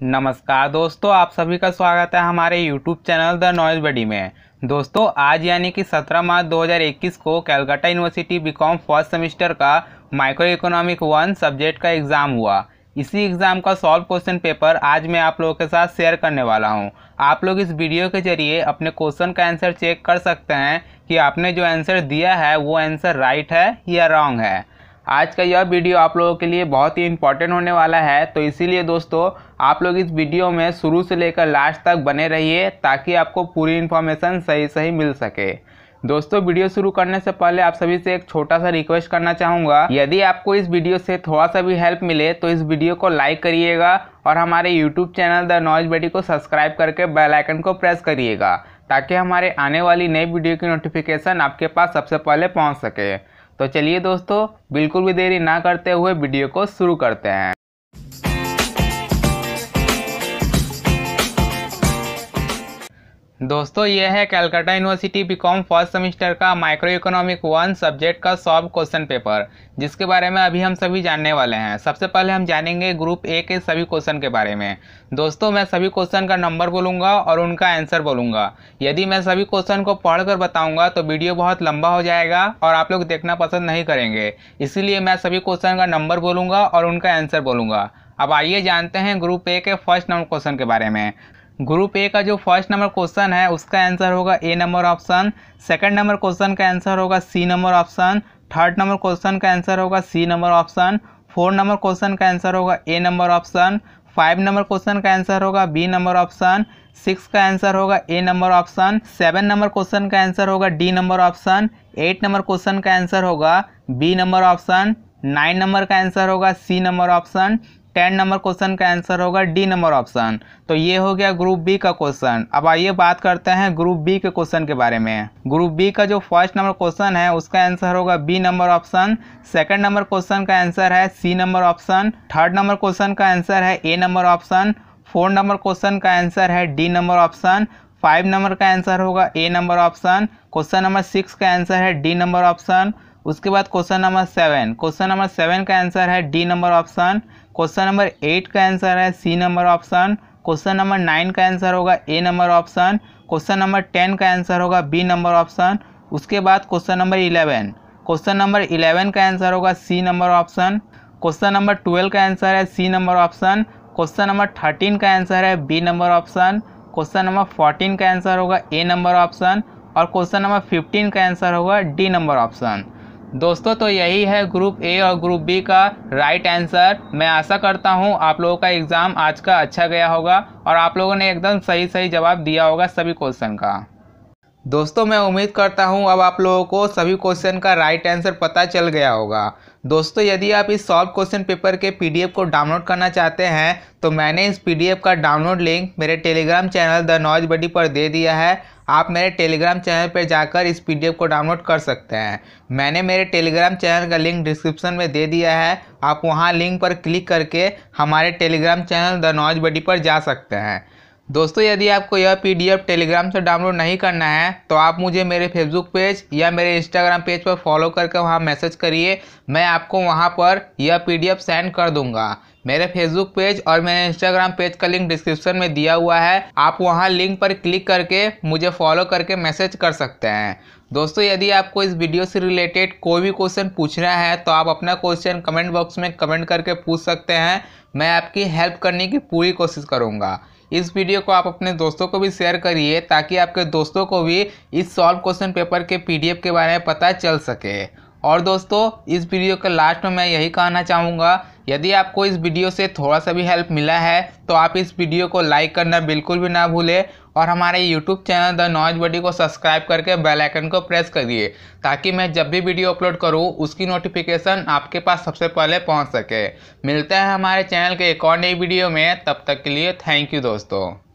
नमस्कार दोस्तों, आप सभी का स्वागत है हमारे YouTube channel the noise buddy में। दोस्तों, आज यानी कि 17 मार्च 2021 को Calcutta university BCom first semester का माइक्रो इकोनॉमिक वन सब्जेक्ट का एग्ज़ाम हुआ। इसी एग्ज़ाम का सॉल्व क्वेश्चन पेपर आज मैं आप लोगों के साथ शेयर करने वाला हूँ। आप लोग इस वीडियो के ज़रिए अपने क्वेश्चन का आंसर चेक कर सकते हैं कि आपने जो आंसर दिया है, वो आंसर राइट है या रॉन्ग है। आज का यह वीडियो आप लोगों के लिए बहुत ही इंपॉर्टेंट होने वाला है तो इसीलिए दोस्तों, आप लोग इस वीडियो में शुरू से लेकर लास्ट तक बने रहिए, ताकि आपको पूरी इन्फॉर्मेशन सही सही मिल सके। दोस्तों, वीडियो शुरू करने से पहले आप सभी से एक छोटा सा रिक्वेस्ट करना चाहूँगा। यदि आपको इस वीडियो से थोड़ा सा भी हेल्प मिले तो इस वीडियो को लाइक करिएगा और हमारे यूट्यूब चैनल द नॉइज़ बेटी को सब्सक्राइब करके बेल आइकन को प्रेस करिएगा, ताकि हमारे आने वाली नई वीडियो की नोटिफिकेशन आपके पास सबसे पहले पहुँच सके। तो चलिए दोस्तों बिल्कुल भी देरी ना करते हुए वीडियो को शुरू करते हैं। दोस्तों यह है Calcutta university BCom first semester का माइक्रो इकोनॉमिक वन सब्जेक्ट का सॉल्व क्वेश्चन पेपर, जिसके बारे में अभी हम सभी जानने वाले हैं। सबसे पहले हम जानेंगे ग्रुप ए के सभी क्वेश्चन के बारे में। दोस्तों, मैं सभी क्वेश्चन का नंबर बोलूँगा और उनका आंसर बोलूँगा। यदि मैं सभी क्वेश्चन को पढ़कर बताऊँगा तो वीडियो बहुत लंबा हो जाएगा और आप लोग देखना पसंद नहीं करेंगे। इसीलिए मैं सभी क्वेश्चन का नंबर बोलूँगा और उनका आंसर बोलूँगा। अब आइए जानते हैं ग्रुप ए के फ़र्स्ट नंबर क्वेश्चन के बारे में। ग्रुप ए का जो फ़र्स्ट नंबर क्वेश्चन है, उसका आंसर होगा A number option, second number question का आंसर होगा C number option, third number question का आंसर होगा C number option four number question का आंसर होगा A number option, five number question का आंसर होगा बी नंबर ऑप्शन, सिक्स का answer होगा A number option, seven number question का answer होगा D number option, eight number question का answer होगा B number option, nine number का answer होगा C number option ten number question का answer होगा डी नंबर ऑप्शन। तो ये हो गया ग्रुप बी का क्वेश्चन। अब आइए बात करते हैं ग्रुप बी के क्वेश्चन के बारे में। ग्रुप बी का जो फ़र्स्ट नंबर क्वेश्चन है, उसका आंसर होगा B number option. Second number question का आंसर है C number option. Third number question का आंसर है A number option. Four number question का आंसर है D number option. Five number का आंसर होगा A number option. Question number six का answer है डी नंबर ऑप्शन। उसके बाद question number seven. Question number seven का आंसर है D number option. Question number eight का आंसर है C number option question number nine का आंसर होगा A number option question number ten का आंसर होगा बी नंबर ऑप्शन उसके बाद question number eleven question number eleven का आंसर होगा C number option question number twelve का आंसर है C number option question number thirteen का आंसर है B number option question number fourteen का आंसर होगा ए नंबर ऑप्शन और question number fifteen का आंसर होगा डी नंबर ऑप्शन दोस्तों तो यही है ग्रुप ए और ग्रुप बी का राइट आंसर मैं आशा करता हूँ आप लोगों का एग्ज़ाम आज का अच्छा गया होगा और आप लोगों ने एकदम सही सही जवाब दिया होगा सभी क्वेश्चन का। दोस्तों, मैं उम्मीद करता हूँ अब आप लोगों को सभी क्वेश्चन का राइट आंसर पता चल गया होगा। दोस्तों, यदि आप इस सॉल्व क्वेश्चन पेपर के पीडीएफ को डाउनलोड करना चाहते हैं तो मैंने इस पीडीएफ का डाउनलोड लिंक मेरे Telegram channel the noise buddy पर दे दिया है। आप मेरे टेलीग्राम चैनल पर जाकर इस पीडीएफ को डाउनलोड कर सकते हैं। मैंने मेरे टेलीग्राम चैनल का लिंक डिस्क्रिप्शन में दे दिया है। आप वहाँ लिंक पर क्लिक करके हमारे Telegram channel the noise buddy पर जा सकते हैं। दोस्तों, यदि आपको यह पीडीएफ टेलीग्राम से डाउनलोड नहीं करना है तो आप मुझे मेरे फेसबुक पेज या मेरे इंस्टाग्राम पेज पर फॉलो करके वहाँ मैसेज करिए। मैं आपको वहाँ पर यह पीडीएफ सेंड कर दूँगा। मेरे फेसबुक पेज और मेरे इंस्टाग्राम पेज का लिंक डिस्क्रिप्शन में दिया हुआ है। आप वहाँ लिंक पर क्लिक करके मुझे फॉलो करके मैसेज कर सकते हैं। दोस्तों, यदि आपको इस वीडियो से रिलेटेड कोई भी क्वेश्चन पूछना है तो आप अपना क्वेश्चन कमेंट बॉक्स में कमेंट करके पूछ सकते हैं। मैं आपकी हेल्प करने की पूरी कोशिश करूँगा। इस वीडियो को आप अपने दोस्तों को भी शेयर करिए ताकि आपके दोस्तों को भी इस सॉल्व क्वेश्चन पेपर के पीडीएफ के बारे में पता चल सके। और दोस्तों, इस वीडियो के लास्ट में मैं यही कहना चाहूँगा यदि आपको इस वीडियो से थोड़ा सा भी हेल्प मिला है तो आप इस वीडियो को लाइक करना बिल्कुल भी ना भूलें और हमारे YouTube channel the noise buddy को सब्सक्राइब करके बेल आइकन को प्रेस करिए, ताकि मैं जब भी वीडियो अपलोड करूँ, उसकी नोटिफिकेशन आपके पास सबसे पहले पहुँच सके। मिलते हैं हमारे चैनल के एक और नई वीडियो में, तब तक के लिए थैंक यू दोस्तों।